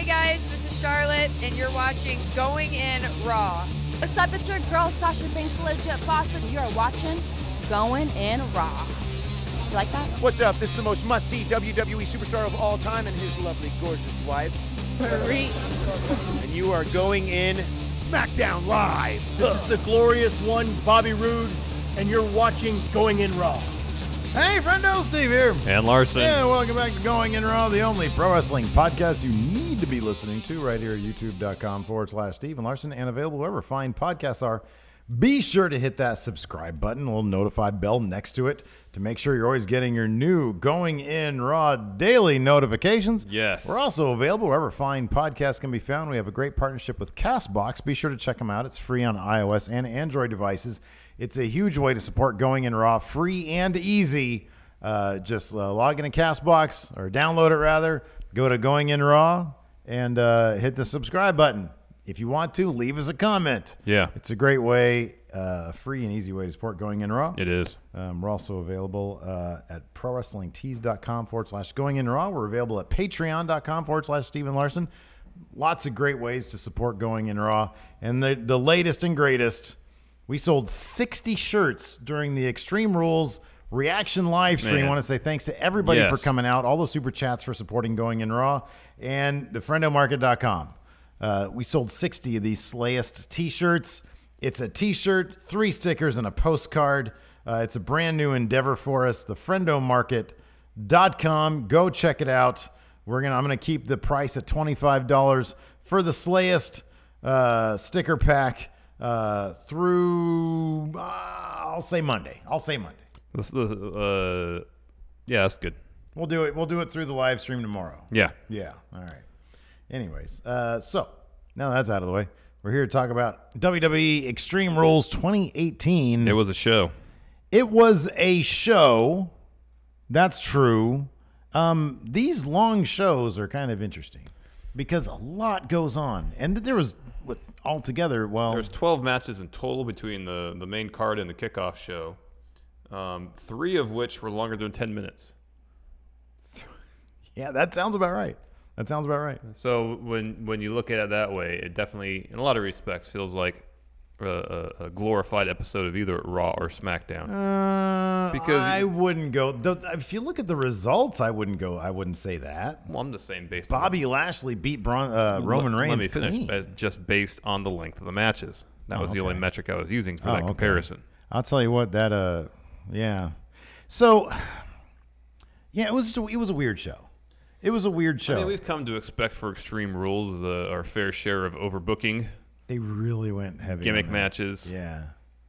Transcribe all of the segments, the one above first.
Hey guys, this is Charlotte, and you're watching Going In Raw. What's up? It's your girl Sasha Banks, legit boss, and you are watching Going In Raw. You like that? What's up? This is the most must-see WWE superstar of all time and his lovely, gorgeous wife. Maryse. And you are going in SmackDown Live. This is the glorious one, Bobby Roode, and you're watching Going In Raw. Hey, friendo, Steve here. And Larson. Yeah, welcome back to Going In Raw, the only pro wrestling podcast you need to be listening to right here at youtube.com forward slash Steve and Larson and available wherever fine podcasts are. Be sure to hit that subscribe button, a little notify bell next to it to make sure you're always getting your new Going In Raw daily notifications. Yes. We're also available wherever fine podcasts can be found. We have a great partnership with Castbox. Be sure to check them out. It's free on iOS and Android devices. It's a huge way to support Going In Raw, free and easy. Uh, just uh, log into Castbox or download it rather. Go to Going In Raw and uh, hit the subscribe button. If you want to, leave us a comment. Yeah. It's a great way, uh, a free and easy way to support Going In Raw. It is. Um, we're also available uh, at prowrestlingtees.com forward slash going in raw. We're available at patreon.com forward slash Steve and Larson. Lots of great ways to support going in raw. And the, the latest and greatest, we sold 60 shirts during the Extreme Rules reaction live stream. Man. I want to say thanks to everybody Yes. for coming out, all the super chats for supporting going in raw, and thefriendomarket.com. Uh, we sold 60 of these Slayest t shirts. It's a t shirt, three stickers, and a postcard. Uh, it's a brand new endeavor for us. Thefriendomarket.com. Go check it out. We're gonna. I'm gonna keep the price at twenty five dollars for the Slayest uh, sticker pack uh, through. Uh, I'll say Monday. I'll say Monday. This, this, uh, yeah, that's good. We'll do it. We'll do it through the live stream tomorrow. Yeah. Yeah. All right. Anyways, uh, so now that's out of the way. We're here to talk about WWE Extreme Rules 2018. It was a show. It was a show. That's true. Um, these long shows are kind of interesting because a lot goes on, and there was what altogether. Well, There's 12 matches in total between the, the main card and the kickoff show, um, three of which were longer than 10 minutes. yeah, that sounds about right. That sounds about right. So when when you look at it that way, it definitely, in a lot of respects, feels like a, a, a glorified episode of either Raw or SmackDown. Uh, Because- I wouldn't go. If you look at the results, I wouldn't go. I wouldn't say that. well, I'm just saying based on Bobby Lashley beat Braun, uh, Roman Reigns Let me finish. clean. uh, Just based on the length of the matches. That Oh, was the only metric I was using for Oh, that okay. comparison. I'll tell you what. That uh, yeah. So, yeah, it was it was a weird show. It was a weird show. I mean, we've come to expect for Extreme Rules the, our fair share of overbooking, they really went heavy. gimmick matches, Yeah,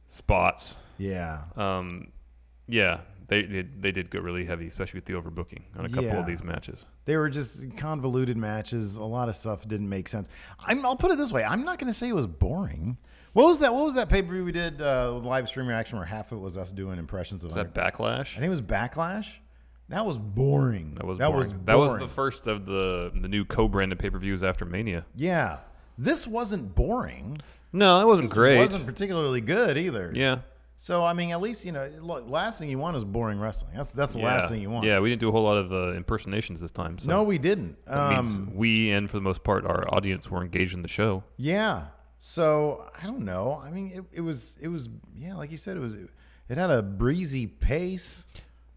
spots. yeah. Um, yeah, they did. They did go really heavy, especially with the overbooking on a couple Yeah. of these matches. They were just convoluted matches. A lot of stuff didn't make sense. I'm, I'll put it this way: I'm not going to say it was boring. What was that? What was that pay per view we did uh, live stream reaction where half of it was us doing impressions of? Was that Backlash? I think it was Backlash. That was boring. that was that boring. was that was the first of the the new co-branded pay-per-views after Mania. Yeah, this wasn't boring. No, that wasn't This great. wasn't particularly good either. yeah. So I mean, at least you know, look, last thing you want is boring wrestling. That's that's the yeah. last thing you want. Yeah, we didn't do a whole lot of uh, impersonations this time. So No, we didn't. Um, we and for the most part our audience were engaged in the show. yeah. So I don't know. I mean, it, it was it was yeah, like you said, it was it had a breezy pace.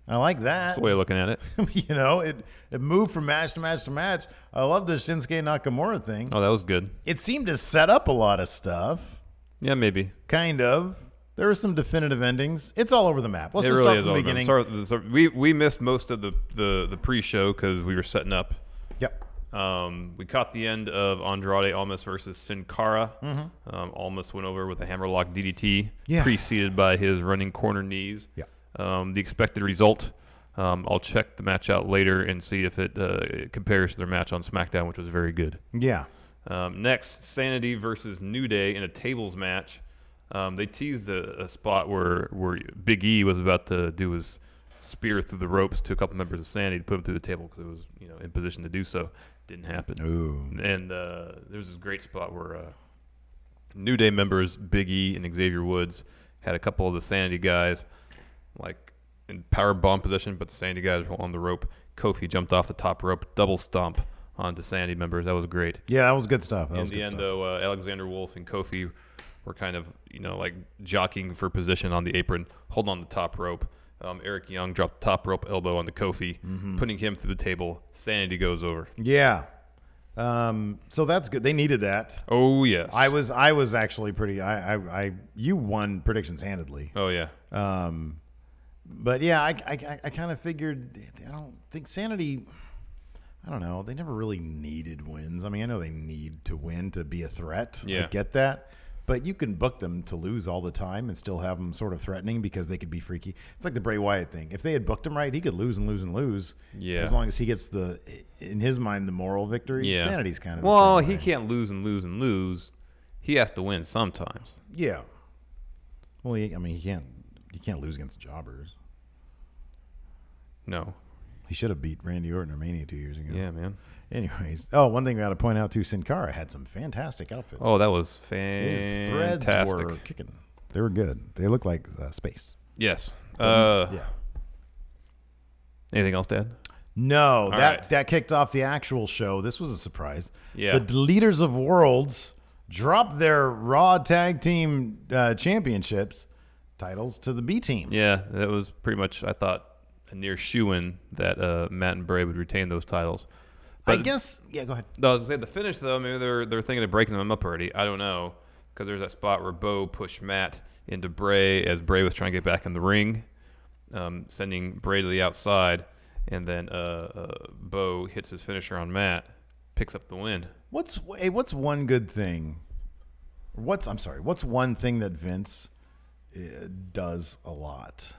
I like that. That's the way of looking at it. you know, it it moved from match to match to match. I love the Shinsuke Nakamura thing. Oh, that was good. It seemed to set up a lot of stuff. Yeah, maybe. Kind of. There were some definitive endings. It's all over the map. Let's it just really start from the beginning. Sorry- sorry, we we missed most of the the, the pre-show because we were setting up. Yep. Um, we caught the end of Andrade Almas versus Sin Cara. Um, Almas went over with a hammerlock DDT, Mm-hmm. Yeah. preceded by his running corner knees. Yeah. Um, the expected result. Um, I'll check the match out later and see if it uh, compares to their match on SmackDown, which was very good. Yeah. Um, next, Sanity versus New Day in a tables match. Um, they teased a, a spot where where Big E was about to do his spear through the ropes to a couple members of Sanity to put him through the table because it was you know in position to do so. Didn't happen. Ooh. And uh, there was this great spot where uh, New Day members Big E and Xavier Woods had a couple of the Sanity guys like in power bomb position, but the Sanity guys were on the rope. Kofi jumped off the top rope, double stomp onto Sanity members. That was great. Yeah, that was good stuff. That In was the good end, stuff. though, uh, Alexander Wolfe and Kofi were kind of, you know, like jockeying for position on the apron, holding on the top rope. Um, Eric Young dropped the top rope elbow on the Kofi, Mm-hmm. putting him through the table. Sanity goes over. Yeah. Um, so that's good. They needed that. Oh yes. I was I was actually pretty I I, I you won predictions handedly. Oh yeah. Um, but yeah, I I, I kind of figured I don't think Sanity. I don't know. They never really needed wins. I mean, I know they need to win to be a threat. I Yeah. get that. But you can book them to lose all the time and still have them sort of threatening because they could be freaky. It's like the Bray Wyatt thing. If they had booked him right, he could lose and lose and lose. Yeah. As long as he gets the, in his mind, the moral victory. Yeah. Sanity's kind of. the Well, he way. can't lose and lose and lose. He has to win sometimes. Yeah. Well, he, I mean, he can't. He can't lose against jobbers. No. He should have beat Randy Orton or Mania two years ago. Yeah, man. Anyways, oh, one thing we got to point out too: Sin Cara had some fantastic outfits. Oh, that was His threads fantastic. were kicking. They were good. They looked like uh, space. Yes. Uh, yeah. Anything else, Dad? No, that right. that kicked off the actual show. This was a surprise. Yeah. The Deleters of Worlds dropped their Raw Tag Team uh, Championships titles to the B Team. Yeah, that was pretty much. I thought a near shoe in that uh, Matt and Bray would retain those titles. But I guess. Yeah, go ahead. No, I was gonna say the finish though. Maybe they're they're thinking of breaking them up already. I don't know because there's that spot where Bo pushed Matt into Bray as Bray was trying to get back in the ring, um, sending Bray to the outside, and then uh, uh, Bo hits his finisher on Matt, picks up the win. What's hey, what's one good thing? What's I'm sorry. What's one thing that Vince does a lot?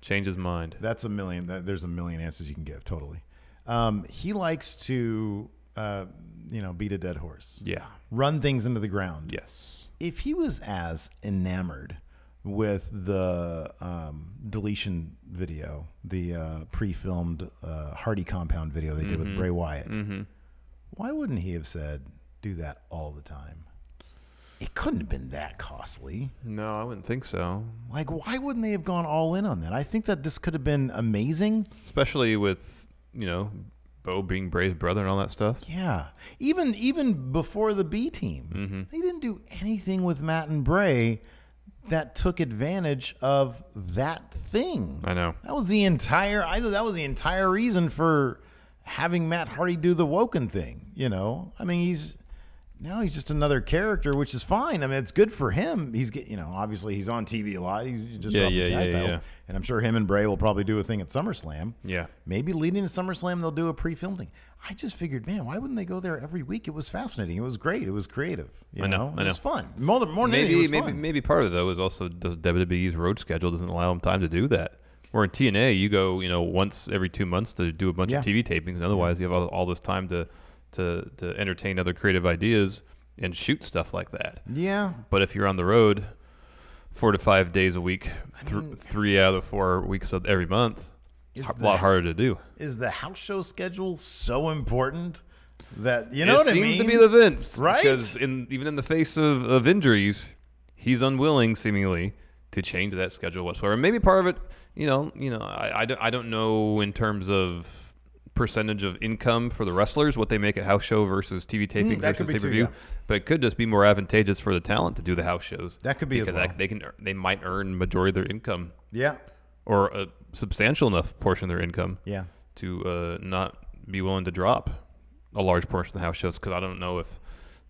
Change his mind. That's a million. That, there's a million answers you can give. Totally. Um, he likes to, uh, you know, beat a dead horse. Yeah. Run things into the ground. Yes. If he was as enamored with the um, deletion video, the uh, pre-filmed uh, Hardy Compound video they did with Bray Wyatt, why wouldn't he have said, "Do that all the time"? It couldn't have been that costly. No, I wouldn't think so. Like, why wouldn't they have gone all in on that? I think that this could have been amazing. Especially with you know Bo being Bray's brother and all that stuff. Yeah, even even before the B team, mm-hmm. they didn't do anything with Matt and Bray that took advantage of that thing. I know. That was the entire. I that was the entire reason for having Matt Hardy do the Woken thing. You know, I mean, he's now he's just another character, which is fine. I mean, it's good for him. He's get you know, obviously he's on TV a lot. He's just Yeah, yeah, yeah, titles, yeah. and I'm sure him and Bray will probably do a thing at SummerSlam. Yeah. Maybe leading to SummerSlam, they'll do a pre-film thing. I just figured, man, why wouldn't they go there every week? It was fascinating. It was great. It was creative. You I know, I know. It was fun. More more than anything, it maybe maybe fun. maybe part of it though is also does WWE's road schedule doesn't allow them time to do that. Where in TNA you go you know once every two months to do a bunch of TV tapings, otherwise you have all, all this time to to to entertain other creative ideas and shoot stuff like that. Yeah, But if you're on the road four to five days a week, th- three out of the four weeks of every month, it's a lot harder to do. is the house show schedule so important that you know it what I seems mean? to be the Vince, Right? Because in even in the face of, of injuries, he's unwilling, seemingly, to change that schedule whatsoever. Maybe part of it, you know, you know, I, I, don't, I don't know in terms of percentage of income for the wrestlers what they make at house show versus TV taping Mm, versus pay per view. yeah. But it could just be more advantageous for the talent to do the house shows. That could be as well. that- they can they might earn majority of their income yeah, or a substantial enough portion of their income yeah. to uh, not be willing to drop a large portion of the house shows because I don't know if,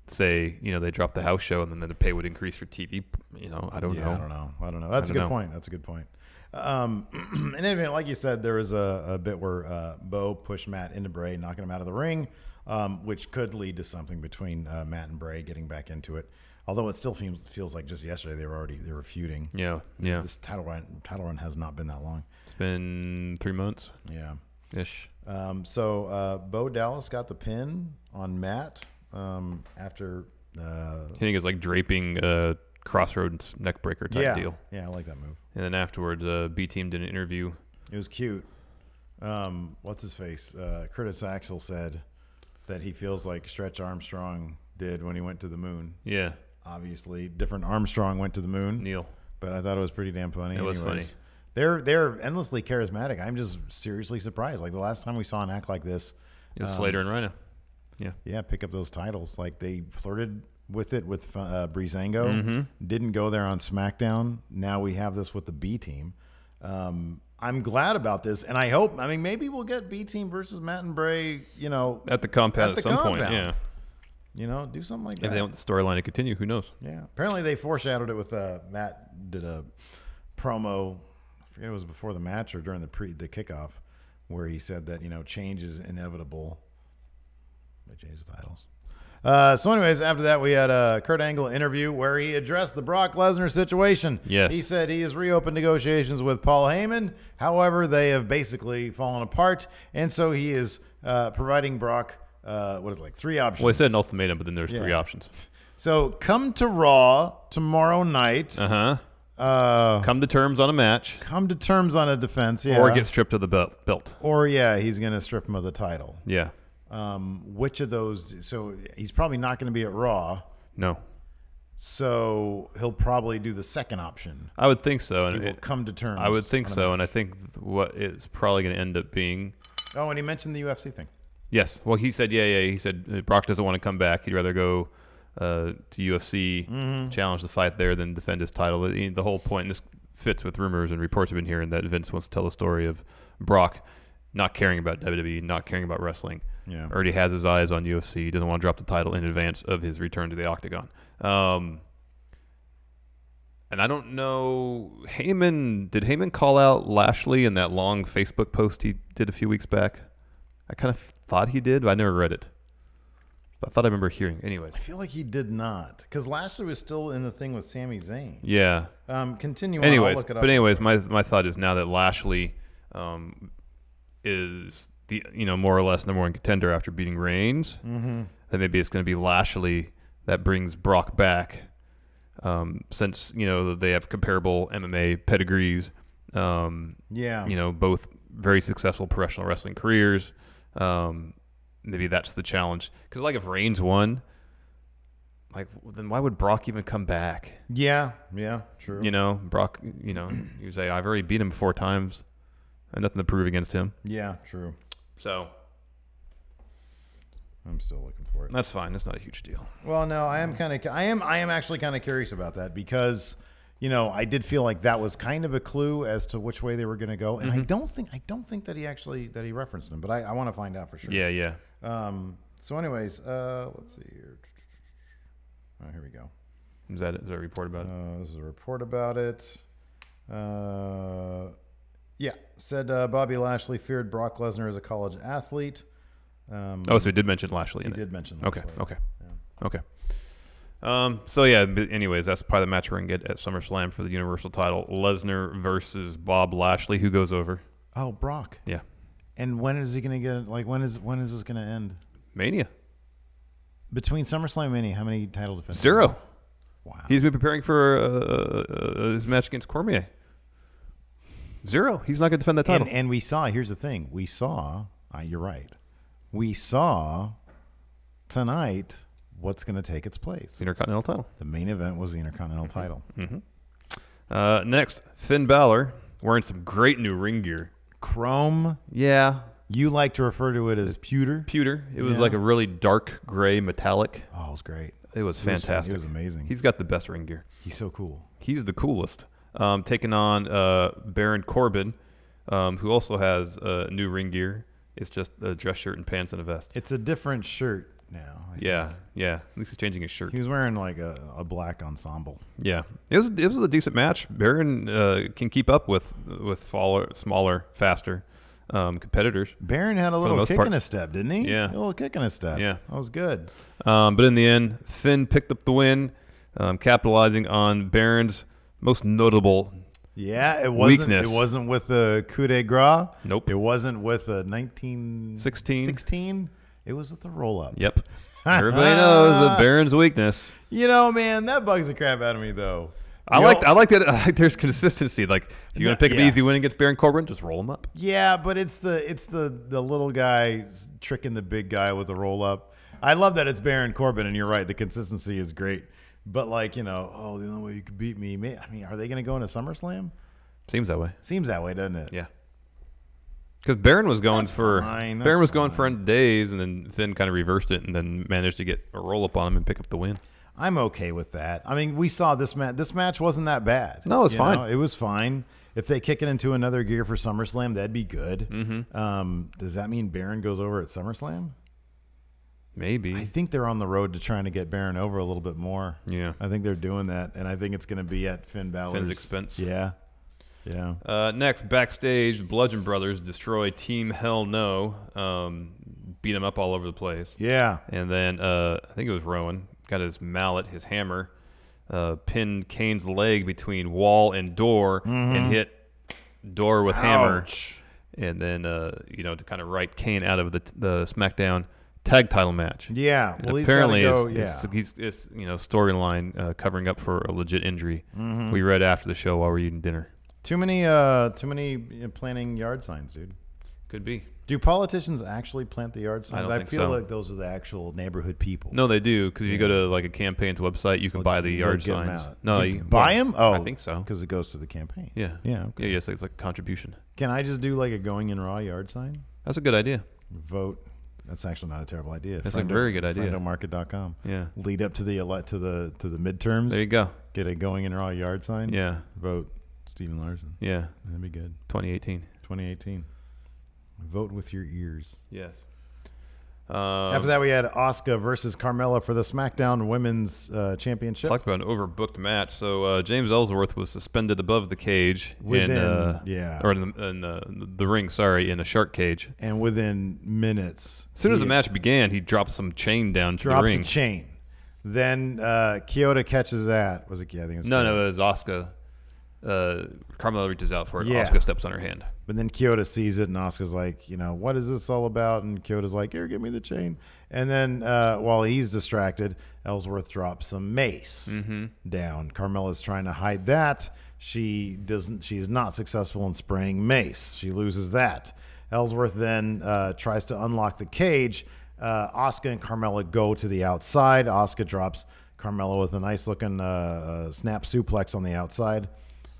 say, you know, they drop the house show and then the pay would increase for TV. You know, I don't yeah, know. I don't know. I don't know. That's a don't good know. point. That's a good point. Um, and anyway, like you said, there was a, a bit where uh, Bo pushed Matt into Bray, knocking him out of the ring, um, which could lead to something between uh, Matt and Bray getting back into it. Although it still feels feels like just yesterday they were already they were feuding. Yeah, yeah. This title run title run has not been that long. It's been three months Yeah. ish. Um, so uh, Bo Dallas got the pin on Matt um, after. Uh, I think it's like draping uh, crossroads neck breaker type yeah, deal. yeah, I like that move. And then afterwards, uh, B team did an interview. It was cute. Um, what's his face? Uh, Curtis Axel said that he feels like Stretch Armstrong did when he went to the moon. Yeah, Obviously, different Armstrong went to the moon, Neil. but I thought it was pretty damn funny. It was Anyways, funny. They're they're endlessly charismatic. I'm just seriously surprised. Like the last time we saw an act like this, Yeah, Slater and Rhyno. Yeah. Yeah, pick up those titles. Like they flirted with it with uh, Breezango. Mm-hmm. Didn't go there on SmackDown. Now we have this with the B team. Um, I'm glad about this, and I hope. I mean, maybe we'll get B team versus Matt and Bray. You know, At the compound At at, the some point. Yeah. you know, do something like If that. they want the storyline to continue, who knows? Yeah. Apparently they foreshadowed it with uh, Matt did a promo. I forget it was before the match or during the pre the kickoff, where he said that you know change is inevitable. They changed the titles. Uh, so, anyways, after that, we had a Kurt Angle interview where he addressed the Brock Lesnar situation. Yes. He said he has reopened negotiations with Paul Heyman. However, they have basically fallen apart. And so he is uh, providing Brock, uh, what is it, like three options. Well, he said an ultimatum, but then there's three options. So come to Raw tomorrow night. Uh huh. Uh, Come to terms on a match, come to terms on a defense, yeah. or get stripped of the belt. belt. or yeah, he's gonna strip him of the title. Yeah. Um, which of those? So he's probably not gonna be at Raw. No. So he'll probably do the second option. I would think so. He will it- come to terms. I would think so, match. and I think th- what it's probably going to end up being. Oh, and he mentioned the UFC thing. Yes. Well, he said, yeah, yeah. He said uh, Brock doesn't want to come back. He'd rather go uh, to UFC, Mm-hmm. challenge the fight there, than defend his title. The, the whole point, and this fits with rumors and reports have been hearing that Vince wants to tell the story of Brock not caring about WWE, not caring about wrestling. Yeah. Already has his eyes on UFC. He doesn't want to drop the title in advance of his return to the octagon. Um, and I don't know, Heyman, did Heyman call out Lashley in that long Facebook post he did a few weeks back? I kind of thought he did, but I never read it. But I thought I remember hearing. Anyways, I feel like he did not, because Lashley was still in the thing with Sami Zayn. yeah. Um, continue. on. I'll Anyways, look it up. but anyways, my my thought is now that Lashley um, is the you know more or less number one contender after beating Reigns, Mm-hmm. that maybe it's going to be Lashley that brings Brock back, um, since you know they have comparable MMA pedigrees. Um, yeah, you know, both very successful professional wrestling careers. Um, maybe that's the challenge. Because like if Reigns won, like then why would Brock even come back? yeah, yeah, true. You know, Brock. You know, you say I've already beat him four times. I have nothing to prove against him. yeah, true. So I'm still looking for it. that's fine. That's not a huge deal. Well, no, I am kind of, I am, I am actually kind of curious about that because, you know, I did feel like that was kind of a clue as to which way they were going to go, and I don't think, I don't think that he actually that he referenced him, but I, I want to find out for sure. Yeah, yeah. Um. So, anyways, uh, let's see here. Oh, here we go. Is that is that a report about it? Uh, this is a report about it. Uh, yeah, said uh, Bobby Lashley feared Brock Lesnar as a college athlete. Um, Oh, so he did mention Lashley. he in it. did mention that. Okay. Okay. Okay. Um, so yeah, but anyways, that's probably the match we're gonna get at SummerSlam for the Universal title. Lesnar versus Bob Lashley. Who goes over? Oh, Brock. Yeah. And when is he going to get? Like, when is when is this going to end? Mania. Between SummerSlam and Mania, how many title defenses? Zero. Wow. He's been preparing for uh, uh, his match against Cormier. Zero. He's not going to defend that title. and, and we saw. Here's the thing. We saw. Uh, you're right. We saw tonight what's going to take its place. Intercontinental title. The main event was the Intercontinental title. Uh, next, Finn Balor wearing some great new ring gear. Chrome. Yeah. You like to refer to it as pewter. Pewter. It was Yeah. like a really dark gray metallic. Oh, it was great. It was He was- fantastic. He was amazing. He's got the best ring gear. He's so cool. He's the coolest. Um, taking on uh, Baron Corbin, um, who also has uh, new ring gear. It's just a dress shirt and pants and a vest. It's a different shirt now. I Yeah, think. yeah. At least he's changing his shirt. He was wearing like a, a black ensemble. Yeah, it was it was a decent match. Baron uh, can keep up with with smaller, smaller, faster um, competitors. Baron had a little kick part. in his step, didn't he? Yeah. A little kick in his step. Yeah. That was good. Um, but in the end, Finn picked up the win, um, capitalizing on Baron's most notable. Yeah, it wasn't. Weakness. It wasn't with the coup de grace. Nope. It wasn't with the 19... 16. 16. It was with the roll up. Yep, everybody knows the Baron's weakness. You know, man, that bugs the crap out of me though. I You like know- I like that. I like there's consistency. Like if you're gonna pick yeah. an easy win against Baron Corbin, just roll him up. Yeah, but it's the it's the the little guy tricking the big guy with the roll up. I love that it's Baron Corbin, and you're right. The consistency is great. But like you know, oh, the only way you could beat me. may- I mean, are they going to go into SummerSlam? Seems that way. Seems that way, doesn't it? Yeah. Because Baron was going That's for fine, that's Baron was going for days, and then Finn kind of reversed it, and then managed to get a roll up on him and pick up the win. I'm okay with that. I mean, we saw this match. This match wasn't that bad. No, it's You fine. know, it was fine. If they kick it into another gear for SummerSlam, that'd be good. Mm-hmm. Um, does that mean Baron goes over at SummerSlam? Maybe. I think they're on the road to trying to get Baron over a little bit more. yeah. I think they're doing that, and I think it's going to be at Finn Balor's expense. Yeah, yeah. Uh, next, backstage, Bludgeon Brothers destroy Team Hell No, um, beat them up all over the place. Yeah. And then uh, I think it was Rowan got his mallet, his hammer, uh, pinned Kane's leg between wall and door, and hit door with hammer, and then uh, you know to kind of write Kane out of the the SmackDown tag title match. Yeah. And Well, apparently, go, it's, yeah. it's, he's, it's you know storyline uh, covering up for a legit injury. Mm-hmm. We read after the show while we are eating dinner. Too many, uh, too many you know, planting yard signs, dude. Could be. Do politicians actually plant the yard signs? don't think feel so. like those are the actual neighborhood people. No, they do because if you go to like a campaign's website, you can buy the yard signs. No, You you buy them? Oh, I think so. Because it goes to the campaign. Yeah, Yeah. Okay. yeah, yes, it's like a contribution. Can I just do like a going in raw yard sign? That's a good idea. Vote. That's actually not a terrible idea. That's a very good idea. Friendomarket.com. Yeah, Lead up to the to the to the midterms. there you go. Get a going in raw yard sign. Yeah, Vote Steve and Larson. yeah. That'd be good. 2018. 2018. Vote with your ears. Yes. After Um, that, we had Asuka versus Carmella for the SmackDown Women's uh, Championship. talked about an overbooked match. So uh, James Ellsworth was suspended above the cage Within- in, uh, yeah. or in, the, in the, the ring. Sorry, in a shark cage. and within minutes, As soon as the match began, he dropped some chain down to the ring. Drops a chain. Then uh, Kyoto catches that. Was it? Yeah, I think it was no, Kyoto. no, it was Asuka. Uh, reaches out for it. Yeah. Asuka steps on her hand. But then Kyoto sees it, and Asuka's like, you know, what is this all about? And Kyoto's like, here, give me the chain. And then uh, while he's distracted, Ellsworth drops some mace Mm-hmm. down. Carmella's trying to hide that. She doesn't. She is not successful in spraying mace. She loses that. Ellsworth then uh, tries to unlock the cage. Uh, Asuka and Carmella go to the outside. Asuka drops Carmella with a nice looking uh, uh, snap suplex on the outside.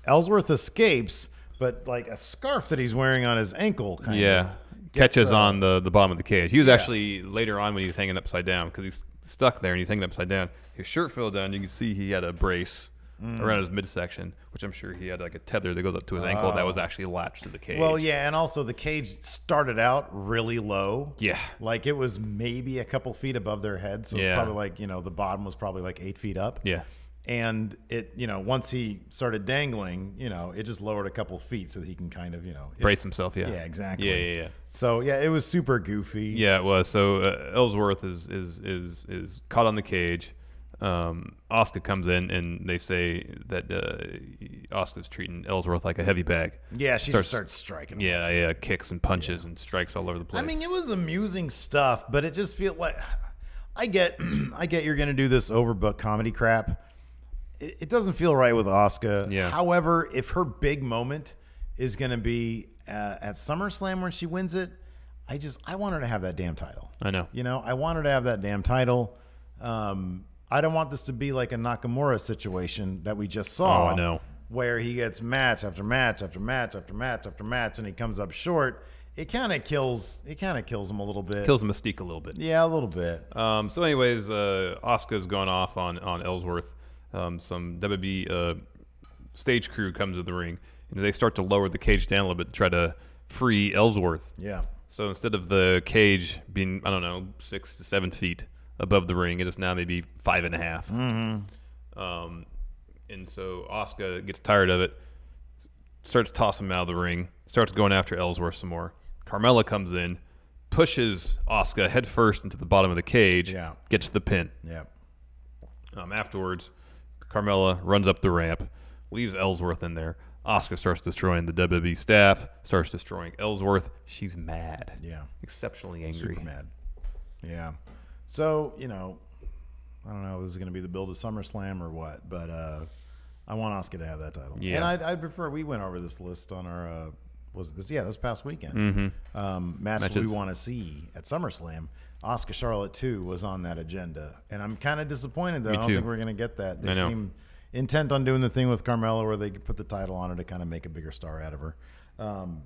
Ellsworth escapes, but like a scarf that he's wearing on his ankle kind Yeah. of Catches uh, on the, the bottom of the cage. He was actually later on when he was hanging upside down because he's stuck there and he's hanging upside down. His shirt fell down. You can see he had a brace Mm. around his midsection, which I'm sure he had like a tether that goes up to his ankle that was actually latched to the cage. Oh. Well, yeah, and also the cage started out really low. Yeah. Like it was maybe a couple feet above their head. So it's Yeah. probably like, you know, the bottom was probably like eight feet up. Yeah. And it, you know, once he started dangling, you know, it just lowered a couple feet so that he can kind of, you know, it- Brace himself. Yeah. Yeah, exactly. Yeah, yeah, yeah. So yeah, it was super goofy. Yeah, it was. So uh, Ellsworth is is is is caught on the cage. Um, Asuka comes in and they say that uh, Asuka's treating Ellsworth like a heavy bag. Yeah, she Starts- starts striking. him. Yeah, yeah, kicks and punches and strikes all over the place. I mean, it was amusing stuff, but it just feel like I get, I get you're gonna do this overbook comedy crap. It, it doesn't feel right with Asuka. Yeah. However, if her big moment is gonna be uh, at SummerSlam when she wins it, I just I want her to have that damn title. I know. You know, I want her to have that damn title. Um, I don't want this to be like a Nakamura situation that we just saw. Oh, I know. Where he gets match after match after match after match after match, and he comes up short. It kind of kills. It kind of kills him a little bit. Kills the mystique a little bit. Yeah, a little bit. Um, so, anyways, uh, Asuka's gone off on on Ellsworth. Um, some WWE uh, stage crew comes to the ring, and they start to lower the cage down a little bit to try to free Ellsworth. Yeah. So instead of the cage being, I don't know, six to seven feet above the ring, it is now maybe five and a half. Mm-hmm. Um, and so Asuka gets tired of it, starts tossing him out of the ring, starts going after Ellsworth some more. Carmella comes in, pushes Asuka head first into the bottom of the cage, Yeah. gets the pin. Yeah. Um, afterwards, Carmella runs up the ramp, leaves Ellsworth in there. Asuka starts destroying the WWE staff, starts destroying Ellsworth. She's mad. Yeah. Exceptionally angry. Super mad. Yeah. So you know, I don't know. if This is going to be the build of SummerSlam or what, but uh, I want Asuka to have that title. Yeah. And I'd, I'd prefer we went over this list on our uh, was this? Yeah, this past weekend. Mm-hmm. Um, match that we want to see at SummerSlam. Asuka Charlotte too was on that agenda, and I'm kind of disappointed that Me I don't too. think we're going to get that. They seem intent on doing the thing with Carmella where they put the title on her to kind of make a bigger star out of her. Um,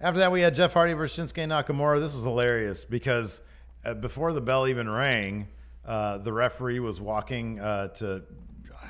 After that, we had Jeff Hardy versus Shinsuke Nakamura. This was hilarious because uh, before the bell even rang, uh, the referee was walking uh, to,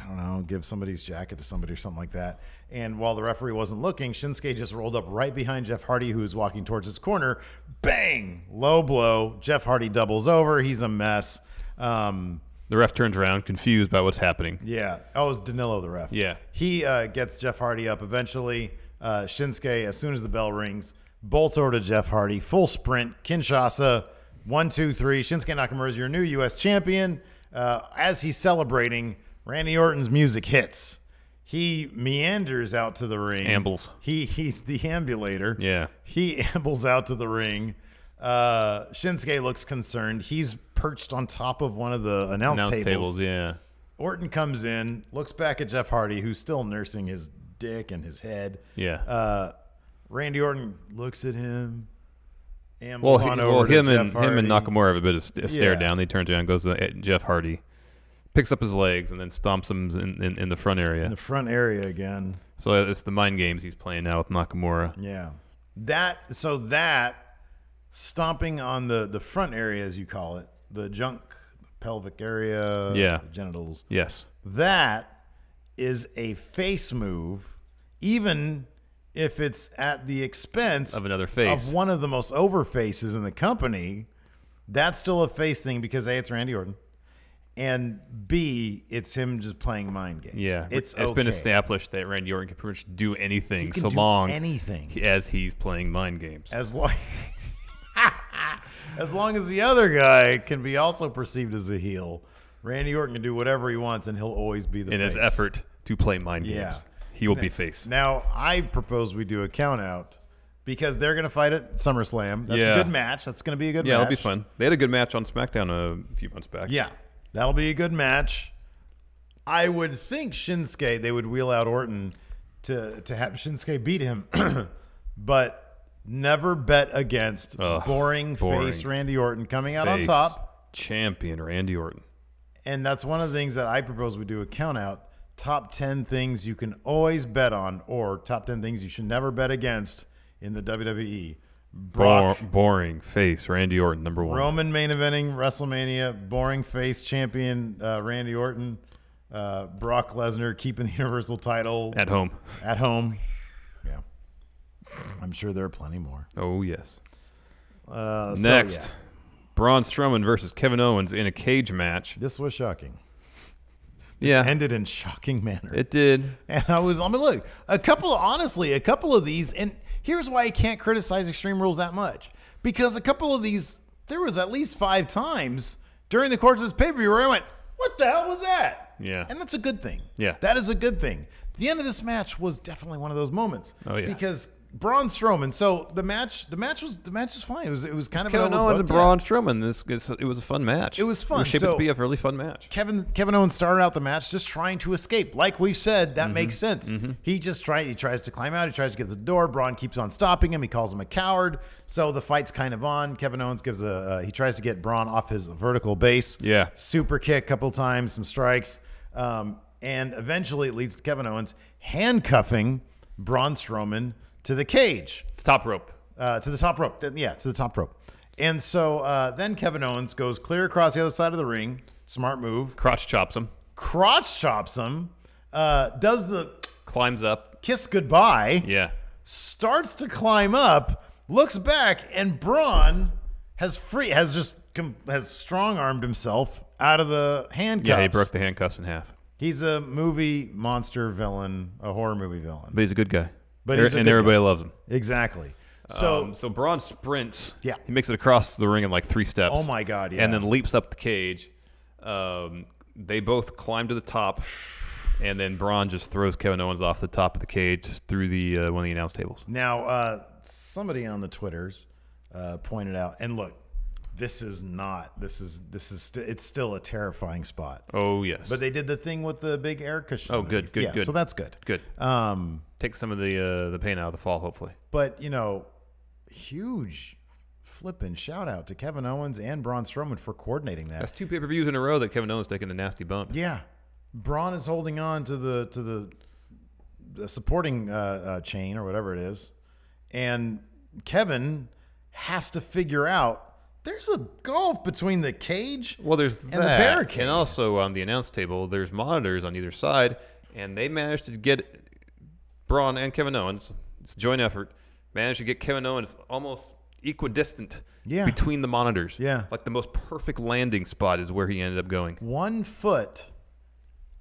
I don't know, give somebody's jacket to somebody or something like that. And while the referee wasn't looking, Shinsuke just rolled up right behind Jeff Hardy, who was walking towards his corner. Bang! Low blow. Jeff Hardy doubles over. He's a mess. Um, The ref turns around, confused by what's happening. yeah. Oh, it was Danilo, the ref. Yeah. He uh, gets Jeff Hardy up eventually. Uh, Shinsuke, as soon as the bell rings, bolts over to Jeff Hardy. Full sprint. Kinshasa. One, two, three. Shinsuke Nakamura is your new U.S. champion. Uh, as he's celebrating, Randy Orton's music hits. He meanders out to the ring. Ambles. He he's the ambulator. Yeah. He ambles out to the ring. Uh, Shinsuke looks concerned. He's perched on top of one of the announce, Announce tables. tables, yeah. Orton comes in, looks back at Jeff Hardy, who's still nursing his dick and his head. Yeah. Uh, Randy Orton looks at him. Ambles Well, he, over well him and him and Nakamura have a bit of st- a stare Yeah. down. They turn around, goes to Jeff Hardy, picks up his legs, and then stomps him in, in, in the front area. in the front area again. so it's the mind games he's playing now with Nakamura. Yeah. That so that stomping on the the front area as you call it, the junk pelvic area, Yeah. the genitals. Yes. That is a face move, even if it's at the expense Of another face. of one of the most over faces in the company. That's still a face thing because A, it's Randy Orton. And B, it's him just playing mind games. Yeah. It's it's been established that Randy Orton can pretty much do anything so do long anything. as he's playing mind games. As long as long as the other guy can be also perceived as a heel, Randy Orton can do whatever he wants, and he'll always be the in his effort to play mind games. Yeah. He will be face. Now, I propose we do a count out because they're going to fight at SummerSlam. That's Yeah. a good match. That's going to be a good Yeah, match. Yeah, it'll be fun. They had a good match on SmackDown a few months back. Yeah, that'll be a good match. I would think Shinsuke they would wheel out Orton to to have Shinsuke beat him, but never bet against Ugh, boring, boring. face Randy Orton coming out on top. Champion Randy Orton. And that's one of the things that I propose we do a count out. Top 10 things you can always bet on, or top 10 things you should never bet against in the WWE. Brock, Bor- boring face Randy Orton, number one. Roman main eventing WrestleMania, boring face champion uh, Randy Orton, uh, Brock Lesnar keeping the Universal title At home. at home. Yeah. I'm sure there are plenty more. Oh, yes. Uh, so, Next, yeah, Braun Strowman versus Kevin Owens in a cage match. this was shocking. Yeah, Ended in shocking manner. it did. And I was, I mean, look, a couple, honestly, a couple of these, and here's why I can't criticize Extreme Rules that much. Because a couple of these, there was at least five times during the course of this pay per view where I went, what the hell was that? Yeah. And that's a good thing. Yeah. That is a good thing. The end of this match was definitely one of those moments. Oh, yeah. Because Braun Strowman, so the match, the match was, the match was fine. It was, it was kind of Kevin Owens and Braun Strowman. This it was a fun match. It was fun. It was shaping So- to be a really fun match. Kevin Kevin Owens started out the match just trying to escape. Like we said, that makes sense. He just try he tries to climb out. He tries to get to the door. Braun keeps on stopping him. He calls him a coward. So the fight's kind of on. Kevin Owens gives a uh, he tries to get Braun off his vertical base. Yeah. super kick a couple times, some strikes, um, and eventually it leads to Kevin Owens handcuffing Braun Strowman to the cage the Top rope. uh, to the top rope. Yeah, to the top rope. And so uh, then Kevin Owens goes clear across the other side of the ring. Smart move. Crotch chops him. Crotch chops him. Uh, does the Climbs up. kiss goodbye. Yeah. Starts to climb up. Looks back, and Braun has free has just com- has strong armed himself out of the handcuffs. Yeah, he broke the handcuffs in half. He's a movie monster villain, a horror movie villain. But he's a good guy. But and everybody guy. loves him. Exactly. So um, so Braun sprints. Yeah. He makes it across the ring in like three steps. Oh my God, yeah. And then leaps up the cage. Um, they both climb to the top, and then Braun just throws Kevin Owens off the top of the cage through the uh, one of the announce tables. Now, uh, somebody on the Twitters uh, pointed out, and look, this is not. This is this is st- it's still a terrifying spot. Oh yes. But they did the thing with the big air cushion. Oh, good, underneath. good, yeah, good. So that's good. good. Um, Take some of the uh, the pain out of the fall, hopefully. but you know, huge flipping shout out to Kevin Owens and Braun Strowman for coordinating that. That's two pay per views in a row that Kevin Owens taking a nasty bump. Yeah, Braun is holding on to the to the, the supporting uh, uh, chain or whatever it is, and Kevin has to figure out there's a gulf between the cage Well, there's and that, the barricade. and also on the announce table, there's monitors on either side, and they managed to get Braun and Kevin Owens. It's a joint effort. Managed to get Kevin Owens almost equidistant Yeah. between the monitors. Yeah. like the most perfect landing spot is where he ended up going. one foot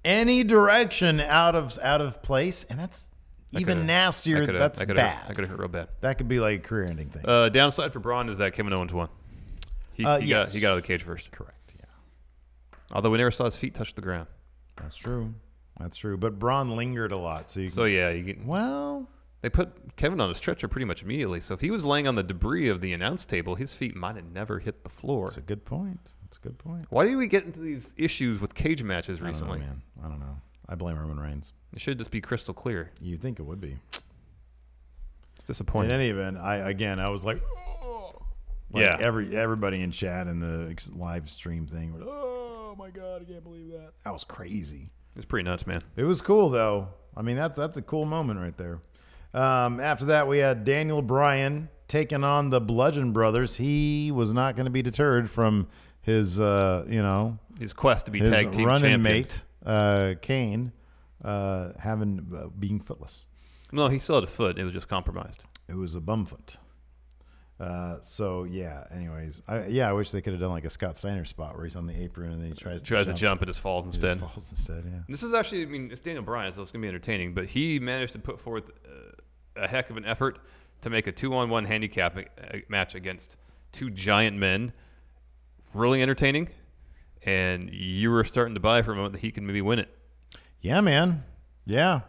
any direction out of out of place, and that's That even nastier. that that's that bad. That could have hurt real bad. that could be like a career-ending thing. Uh, downside for Braun is that Kevin Owens won. He, Uh, he yes. got he got out of the cage first. Correct. Yeah, Although we never saw his feet touch the ground. that's true. That's true. But Braun lingered a lot, so you. So yeah, you get, well, they put Kevin on a stretcher pretty much immediately. So if he was laying on the debris of the announce table, his feet might have never hit the floor. that's a good point. That's a good point. Why do we get into these issues with cage matches I don't know, recently? man. I don't know. I blame Roman Reigns. It should just be crystal clear. You'd think it would be. It's disappointing. In any event, I again, I was like, like Yeah. Every everybody in chat and the live stream thing. Was, oh my god, I can't believe that. That was crazy. it's pretty nuts, man. It was cool though. I mean, that's that's a cool moment right there. Um, after that, we had Daniel Bryan taking on the Bludgeon Brothers. He was not going to be deterred from his, uh, you know, His quest to be tag team running champion. mate, uh, Kane, uh, having uh, being footless. No, he still had a foot. It was just compromised. It was a bum foot. Uh, so yeah. Anyways, I, yeah, I wish they could have done like a Scott Steiner spot where he's on the apron and then he tries Tries to to jump and just falls He just instead. falls instead. Yeah. This is actually, I mean, it's Daniel Bryan, so it's going to be entertaining, but he managed to put forth uh, a heck of an effort to make a two on one handicap uh, match against two giant men really entertaining. And you were starting to buy for a moment that he could maybe win it. Yeah, man. Yeah.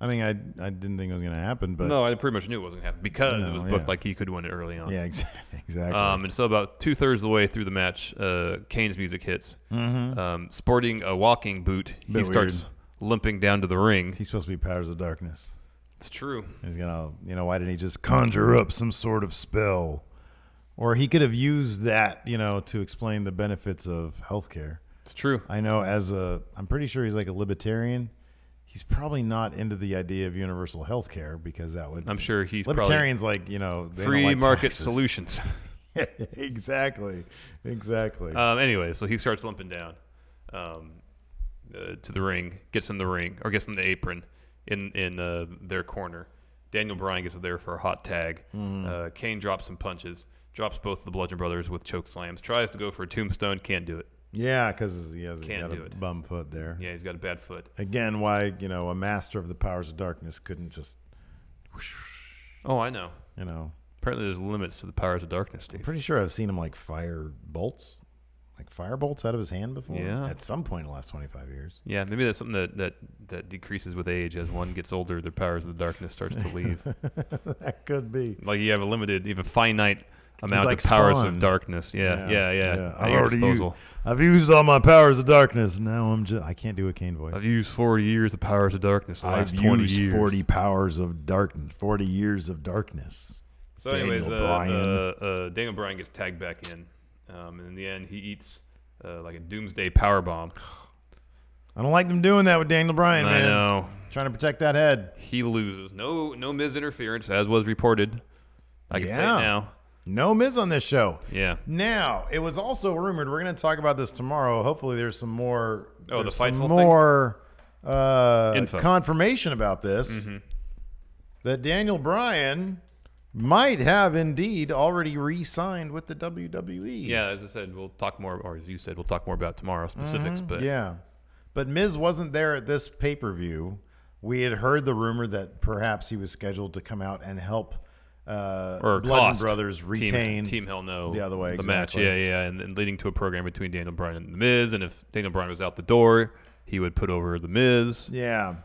I mean, I I didn't think it was gonna happen, but no, I pretty much knew it wasn't going to happen because No, it was booked yeah. like he could win it early on. yeah, ex- exactly. Um, and so about two thirds of the way through the match, uh, Kane's music hits. Um, sporting a walking boot, he Bit starts weird. limping down to the ring. He's supposed to be powers of darkness. It's true. He's gonna, you know, why didn't he just conjure up some sort of spell? Or he could have used that, you know, to explain the benefits of healthcare. It's true. I know as a, I'm pretty sure he's like a libertarian. He's probably not into the idea of universal health care because that would. I'm sure he's probably libertarians like you know they free like market taxes. solutions. exactly, exactly. um, anyway, so he starts limping down um, uh, to the ring, gets in the ring, or gets in the apron in in uh, their corner. Daniel Bryan gets there for a hot tag. Mm-hmm. Uh, Kane drops some punches, drops both the Bludgeon Brothers with choke slams, tries to go for a tombstone, can't do it. Yeah, because he has Can't got a it. bum foot there. Yeah, he's got a bad foot. Again, why you know a master of the powers of darkness couldn't just, Oh, I know. you know. Apparently, there's limits to the powers of darkness, I'm Steve. Pretty sure I've seen him like fire bolts, like fire bolts out of his hand before. Yeah. At some point in the last twenty five years. Yeah, maybe that's something that, that, that decreases with age. As one gets older, the powers of the darkness starts to leave. that could be. like you have a limited, you have a finite amount like of powers Spawn. of darkness. Yeah, yeah, yeah. At I've your already used. I've used all my powers of darkness. Now I'm just I can't do a Kane voice. I've used 40 years of powers of darkness the I've 20 used years. 40 powers of darkness, 40 years of darkness. So, anyways, Daniel uh, Bryan. Uh, uh, Daniel Bryan gets tagged back in, um, and in the end, he eats uh, like a doomsday power bomb. I don't like them doing that with Daniel Bryan, I man. know Trying to protect that head. he loses. No, no Miz interference, as was reported. I can say it Yeah. now. No Miz on this show. Yeah. Now, it was also rumored, we're going to talk about this tomorrow. Hopefully, there's some more, Oh, the some more uh, Info. confirmation about this. Mm-hmm. That Daniel Bryan might have indeed already re signed with the WWE. Yeah, as I said, we'll talk more, or as you said, we'll talk more about tomorrow specifics. But Mm-hmm. Yeah. But Miz wasn't there at this pay per view. We had heard the rumor that perhaps he was scheduled to come out and help uh, or Bludgeon cost Brothers Team- retain. Team, Hell No the other way, the match. Yeah, yeah, and, and leading to a program between Daniel Bryan and the Miz. And if Daniel Bryan was out the door, he would put over the Miz. Yeah.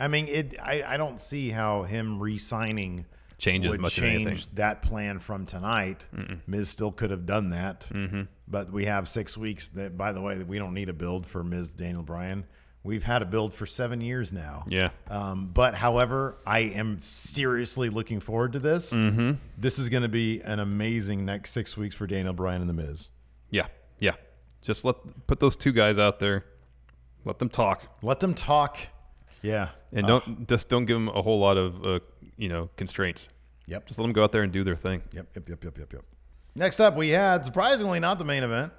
I mean, it. I, I don't see how him re-signing Changes would much change that plan from tonight. Miz still could have done that, mm-hmm. but we have six weeks. That, by the way, that we don't need a build for Miz Daniel Bryan. We've had a build for seven years now. Yeah. Um, but however, I am seriously looking forward to this. Mm-hmm. This is going to be an amazing next six weeks for Daniel Bryan and the Miz. Yeah, yeah. Just let put those two guys out there. Let them talk, Let them talk. Yeah. and don't just don't give them a whole lot of uh, you know constraints. Yep. Just let them go out there and do their thing. Yep, yep, yep, yep, yep, yep. Next up, we had surprisingly not the main event.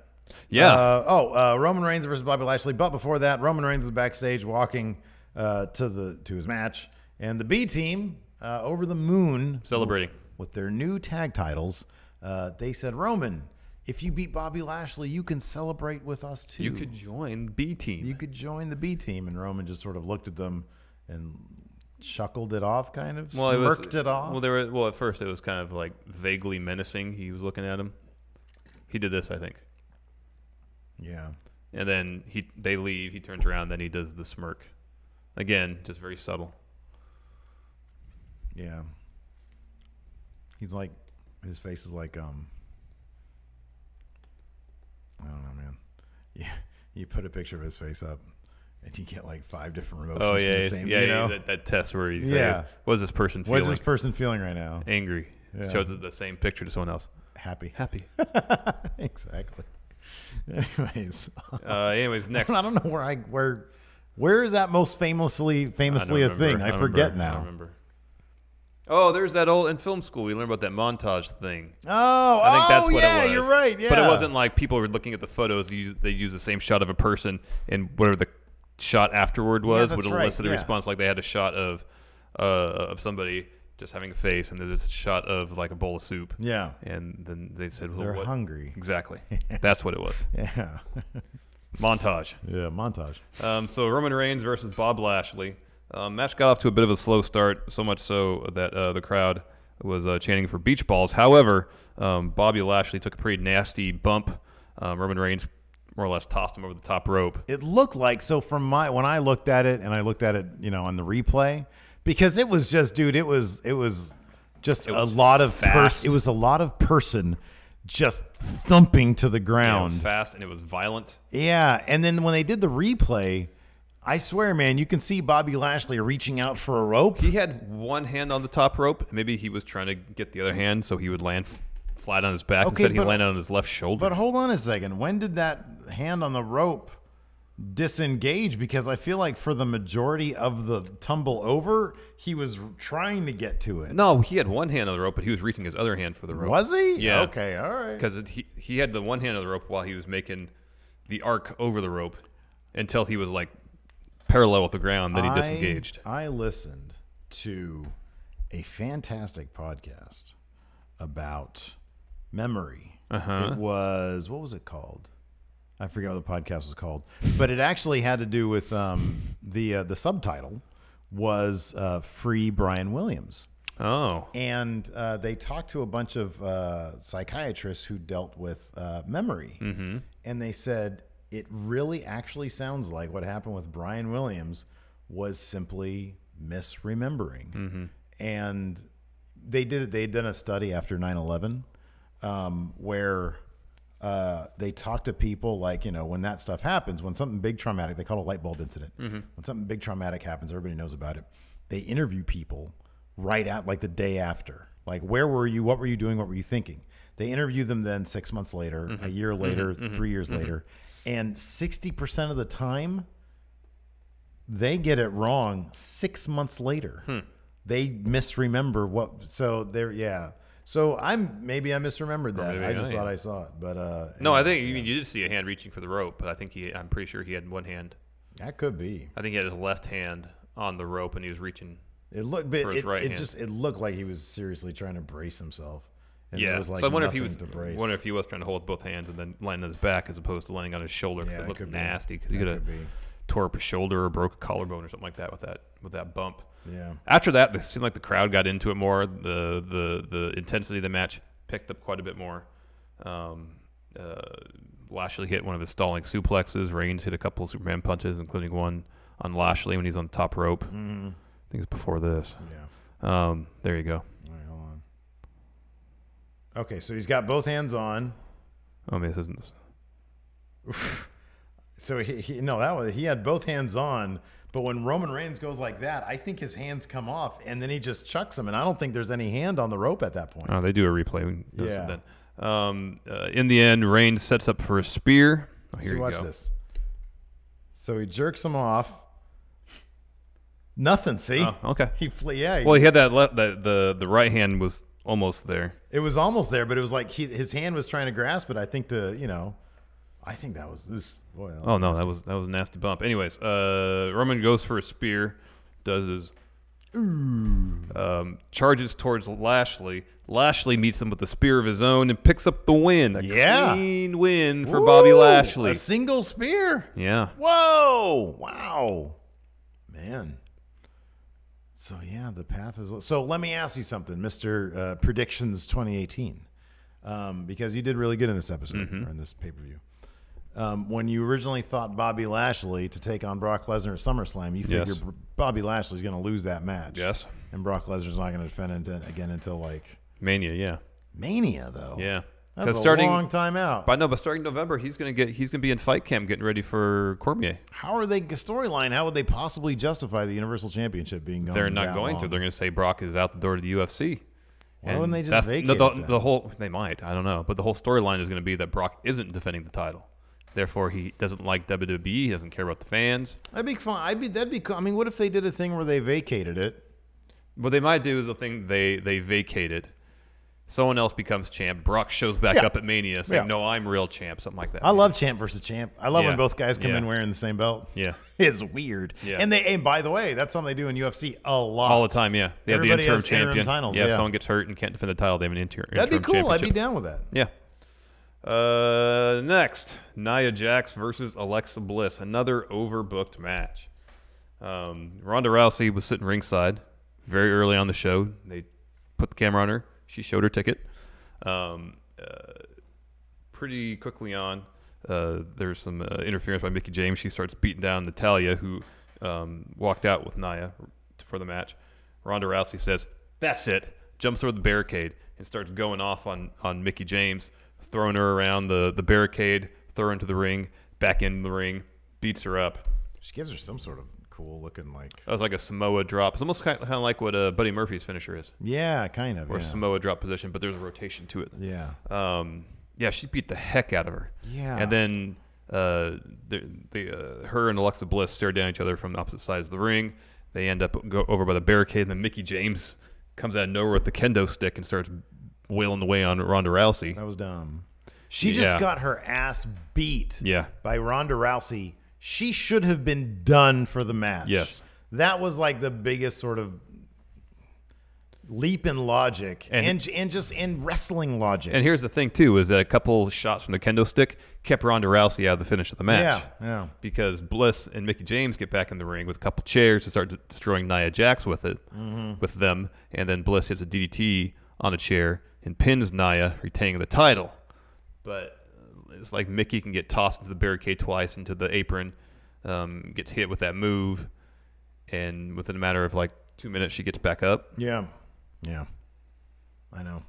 Yeah. Uh, oh, uh, Roman Reigns versus Bobby Lashley. But before that, Roman Reigns is backstage walking uh, to the to his match, and the B team uh, over the moon Celebrating. with their new tag titles. Uh, they said, Roman, if you beat Bobby Lashley, you can celebrate with us too. You could join B team. you could join the B team. And Roman just sort of looked at them and chuckled it off, kind of well, it was, smirked it off. Well, there were. Well, at first it was kind of like vaguely menacing. He was looking at him. He did this, I think, yeah. and then he they leave. He turns around, then he does the smirk. Again, just very subtle. Yeah. He's like, his face is like, um, I don't know, man. Yeah, you put a picture of his face up, and you get like five different emotions. Oh yeah, the same, yeah, you yeah, know? that, that test where you Yeah. say, "What is this person What feeling?" is this person feeling right now? Angry. Yeah. Shows the same picture to someone else. Happy. Happy. exactly. Anyways, uh, anyways, next. I don't know where I where where is that most famously famously a don't thing? remember. I, forget remember. Now. don't remember. Oh, there's that old in film school. We learned about that montage thing. Oh, I think oh, that's what yeah, it was. Yeah, you're right. Yeah, But it wasn't like people were looking at the photos. They use, they use the same shot of a person, and whatever the shot afterward was that's would right, elicit a yeah. response. Like they had a shot of uh, of somebody just having a face, and there's a shot of like a bowl of soup. Yeah, And then they said, well, they're what? hungry. Exactly. That's what it was. Yeah, Montage. yeah, montage. Um, so Roman Reigns versus Bob Lashley. Um, match got off to a bit of a slow start, so much so that uh, the crowd was uh, chanting for beach balls. However, um, Bobby Lashley took a pretty nasty bump. Um, Roman Reigns more or less tossed him over the top rope. It looked like so from my when I looked at it and I looked at it, you know, on the replay because it was just, dude, it was it was just It a lot of fast. It was a lot of person just thumping to the Yeah, it ground. was fast and it was violent. Yeah, and then when they did the replay, I swear, man, you can see Bobby Lashley reaching out for a rope. He had one hand on the top rope. Maybe he was trying to get the other hand so he would land f- flat on his back. Okay, Instead, he landed on his left shoulder. But hold on a second. When did that hand on the rope disengage? Because I feel like for the majority of the tumble over, he was trying to get to it. no, he had one hand on the rope, but he was reaching his other hand for the rope. Was he? Yeah. Okay. All right. because he he had the one hand of the rope while he was making the arc over the rope until he was like parallel with the ground. Then he disengaged. I listened to a fantastic podcast about memory. Uh-huh. It was what was it called? I forget what the podcast was called, but it actually had to do with um, the uh, the subtitle was uh, "Free Brian Williams." Oh, and uh, they talked to a bunch of uh, psychiatrists who dealt with uh, memory, mm-hmm. and they said it really actually sounds like what happened with Brian Williams was simply misremembering, and they did it. They had done a study after 9-11 um, where uh, they talk to people like you know when that stuff happens when something big traumatic they call it a light bulb incident. Mm-hmm. When something big traumatic happens everybody knows about it. They interview people right at like the day after. Like where were you? What were you doing? What were you thinking? They interview them then six months later mm-hmm. a year mm-hmm. later three years later. And 60% of the time they get it wrong six months later. Hmm. they misremember what so they're yeah so i'm maybe i misremembered that i just thought i saw it but uh no, I think you mean you did see a hand reaching for the rope, but I think he. I'm pretty sure he had one hand. that could be I think he had his left hand on the rope and he was reaching. it looked but For his it, right it hand. just it looked like he was seriously trying to brace himself and yeah, there was like so I wonder if he was. to brace. Wonder if he was trying to hold both hands and then land on his back as opposed to landing on his shoulder because Yeah, it looked nasty because he could have be. tore up his shoulder or broke a collarbone or something like that with that with that bump. Yeah After that, it seemed like the crowd got into it more. The the the intensity of the match picked up quite a bit more. Um, uh, Lashley hit one of his stalling suplexes. Reigns hit a couple of Superman punches, including one on Lashley when he's on the top rope. mm-hmm. I think it's before this. yeah Um, there you go. all right hold on okay so he's got both hands on Oh, man, this isn't this. So he, he no, that was he had both hands on, but when Roman Reigns goes like that, I think his hands come off, and then he just chucks him, and I don't think there's any hand on the rope at that point. Oh, they do a replay. We can notice it Yeah. Then. Um, uh, in the end, Reigns sets up for a spear. Oh, here so you watch go. this. So he jerks him off. Nothing. See? Oh, okay. He flee. Yeah. he- Well, he had that left. The, the the right hand was almost there. It was almost there, but it was like he, his hand was trying to grasp it. I think the you know, I think that was this. Boy, that Oh no, that was that was a nasty bump. Anyways, uh, Roman goes for a spear, does his um, charges towards Lashley. Lashley meets him with a spear of his own and picks up the win. A Yeah. clean win for Bobby Ooh, Lashley. A single spear. yeah, Whoa! Wow, man. So yeah, the path is. So let me ask you something, Mister uh, Predictions 2018, um, because you did really good in this episode Mm-hmm. or in this pay per view. Um, when you originally thought Bobby Lashley to take on Brock Lesnar at SummerSlam, you figured Yes. Bobby Lashley's going to lose that match. Yes. And Brock Lesnar's not going to defend it again until like Mania. Yeah, Mania, though. yeah. That's a starting, long time out. But no, but starting November, he's gonna get he's gonna be in fight camp getting ready for Cormier. How are they storyline? How would they possibly justify the Universal Championship being gone? They're not going to. They're going to say Brock is out the door to the UFC. Why And wouldn't they just vacate the, the whole they might. I don't know, but the whole storyline is going to be that Brock isn't defending the title. Therefore, he doesn't like WWE. He doesn't care about the fans. That'd be fun. I'd be. That'd be. cool. I mean, what if they did a thing where they vacated it? What they might do is the thing they they vacate it. Someone else becomes champ. Brock shows back Yeah. up at Mania saying, Yeah. "No, I'm real champ." Something like that. I love champ versus champ. I love Yeah. when both guys come Yeah. in wearing the same belt. Yeah. it's weird. Yeah. And they. And by the way, that's something they do in UFC a lot. all the time. Yeah, they have the Everybody interim has interim champion. titles, yeah, yeah. if someone gets hurt and can't defend the title, they have an inter- That'd be interim cool. I'd be championship. down with that. Yeah. Uh, next, Nia Jax versus Alexa Bliss, another overbooked match. Um, Ronda Rousey was sitting ringside very early on the show. They put the camera on her. She showed her ticket. Um, uh, pretty quickly on, uh, there's some uh, interference by Mickie James. She starts beating down Natalya, who um, walked out with Nia for the match. Ronda Rousey says, "That's it." Jumps over the barricade and starts going off on on Mickie James, throwing her around the the barricade, throw her into the ring, back into the ring, beats her up. She gives her some sort of cool looking like. That was like a Samoa drop. It's almost kind of, like what uh, Buddy Murphy's finisher is, Yeah, kind of. or yeah. Samoa drop position, but there's a rotation to it. Yeah. Um, yeah, she beat the heck out of her. Yeah. And then uh, they, they, uh, her and Alexa Bliss stare down each other from the opposite sides of the ring. They end up go over by the barricade, and then Mickie James comes out of nowhere with the kendo stick and starts wailing the way on Ronda Rousey. That was dumb. She just got her ass beat Yeah. by Ronda Rousey. She should have been done for the match. Yes. That was like the biggest sort of leap in logic and And- and, just in wrestling logic. And here's the thing too: is that a couple shots from the kendo stick kept Ronda Rousey out of the finish of the match. Yeah, yeah. Because Bliss and Mickie James get back in the ring with a couple chairs to start destroying Nia Jax with it, Mm-hmm. with them, and then Bliss hits a DDT on a chair and pins Nia, retaining the title. But it's like Mickie can get tossed into the barricade twice into the apron, um, gets hit with that move, and within a matter of like two minutes, she gets back up. yeah. Yeah. I know.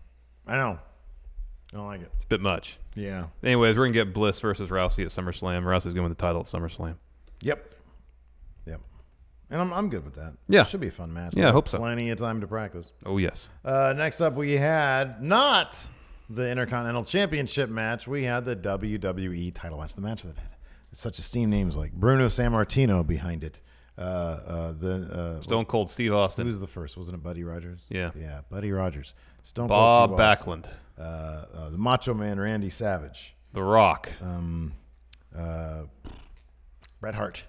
I know. I don't like it. It's a bit much. Yeah. Anyways, we're gonna get Bliss versus Rousey at SummerSlam. Rousey's gonna win the title at SummerSlam. Yep. And I'm, I'm good with that. Yeah. Should be a fun match. Yeah, I hope so. Plenty of time to practice. Oh yes. Uh, next up, we had not the Intercontinental Championship match. We had the WWE title match. The match that had such esteemed names like Bruno Sammartino behind it. Uh, uh, the uh, Stone Cold Steve Austin. who was the first? Wasn't it Buddy Rogers? Yeah. yeah, Buddy Rogers. Stone Bob Cold Steve Austin. Backlund. Uh, uh, the Macho Man Randy Savage. The Rock. Um, uh, Bret Hart.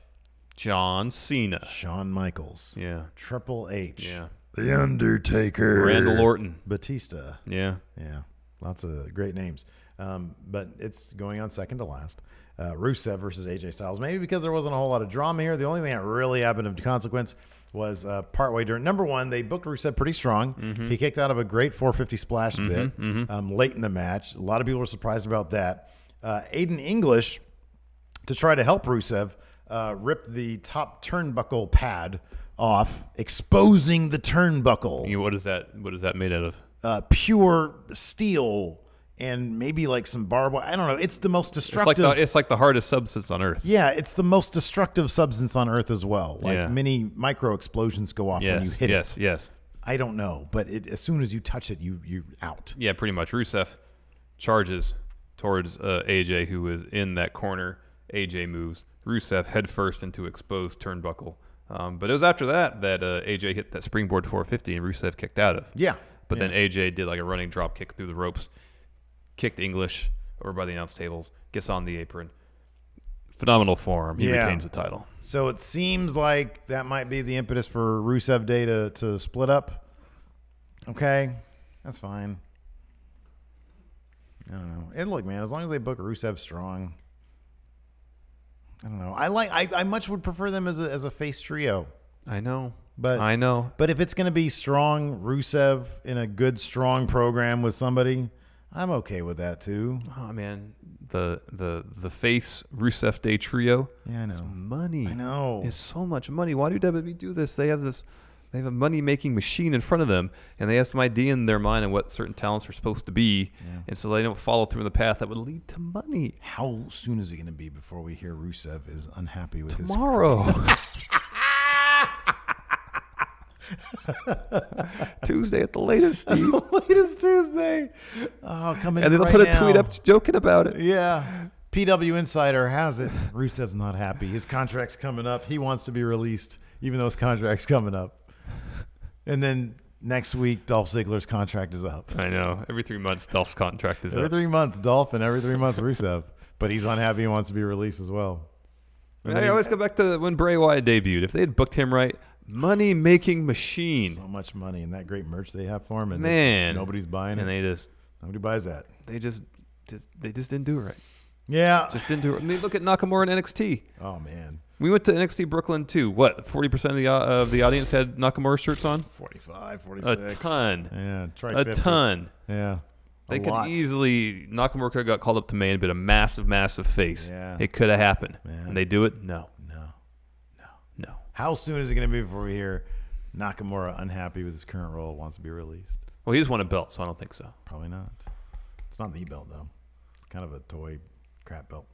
John Cena. Shawn Michaels. Yeah. Triple H. Yeah. The Undertaker. Randall Orton. Batista. Yeah. Yeah, lots of great names. Um, but it's going on second to last. Uh, Rusev versus AJ Styles. Maybe because there wasn't a whole lot of drama here. The only thing that really happened of consequence was uh, partway during. Number one, they booked Rusev pretty strong. Mm-hmm. He kicked out of a great 450 splash bit Um, late in the match. A lot of people were surprised about that. Uh, Aiden English, to try to help Rusev, uh, ripped the top turnbuckle pad off, exposing the turnbuckle You know, what is that? What is that made out of? uh, pure steel and maybe like some barbed wire. I don't know. It's the most It's like destructive. the, it's like the hardest substance on earth. yeah, it's the most destructive substance on Earth as well. Like Yeah. many micro explosions go off Yes. when you hit yes. it. Yes, yes. I don't know, but it, as soon as you touch it, you you out. Yeah. Pretty much. Rusev charges towards uh, AJ, who is in that corner. AJ moves. Rusev headfirst into exposed turnbuckle. Um, but it was after that that uh, AJ hit that springboard 450 and Rusev kicked out of. Yeah, But then AJ did like a running drop kick through the ropes, kicked English over by the announce tables, gets on the apron. Phenomenal form. He Yeah. retains the title. So it seems like that might be the impetus for Rusev Day to, to split up. Okay, that's fine. I don't know. And look, man, as long as they book Rusev strong, I don't know. I like. I, I much would prefer them as a as a face trio. I know. But I know. But if it's going to be strong Rusev in a good strong program with somebody, I'm okay with that too. Oh man, the the the face Rusev Day trio. Yeah, I It's know. money. I know. It's so much money. Why do WWE do this? They have this. They have a money making machine in front of them, and they have some idea in their mind of what certain talents are supposed to be, and so they don't follow through the path that would lead to money. How soon is it going to be before we hear Rusev is unhappy with his Tomorrow. Tuesday at the latest, Steve. latest Tuesday? Oh, coming and in they'll right put a tweet now. up joking about it. Yeah. PW Insider has it. Rusev's not happy. His contract's coming up. He wants to be released, even though his contract's coming up. And then next week, Dolph Ziggler's contract is up. I know. Every three months, Dolph's contract is up. Every three months, Dolph, and every three months, Rusev. But he's unhappy and wants to be released as well. And then I always go back to when Bray Wyatt debuted. If they had booked him right, money making machine. so much money and that great merch they have for him, and Man, nobody's buying and it. And they just Nobody buys that. they just they just didn't do it right. Yeah. Just didn't do it. I mean, look at Nakamura and NXT. oh man, We went to NXT Brooklyn too. What? Forty percent of the uh, of the audience had Nakamura shirts on. 45, 46. A ton. Yeah, try A 50. ton. Yeah. They could lot. easily Nakamura could have got called up to main, but a massive, massive face. Yeah. It could have happened. Yeah. And they do it? No. No. No. No. How soon is it going to be before we hear Nakamura unhappy with his current role, wants to be released? Well, he just won a belt, so I don't think so. Probably not. It's not the belt though. It's kind of a toy crap belt.